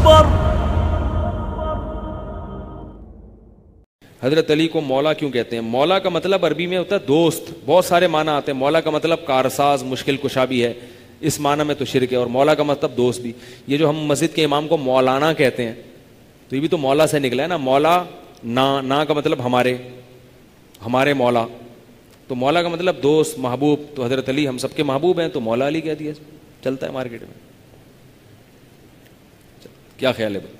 अकबर। हज़रत अली को मौला क्यों कहते हैं? मौला का मतलब अरबी में होता है दोस्त। बहुत सारे माना आते हैं। मौला का मतलब कारसाज, मुश्किल कुशा भी है। इस माना में तो शिरक है और मौला का मतलब दोस्त भी। ये जो हम मस्जिद के इमाम को मौलाना कहते हैं तो ये भी तो मौला से निकला है ना? मौला, ना ना का मतलब हमारे हमारे मौला। तो मौला का मतलब दोस्त, महबूब। तो हज़रत अली, हम सबके महबूब हैं तो मौला अली कह दिया। चलता है मार्केट में। क्या ख्याल है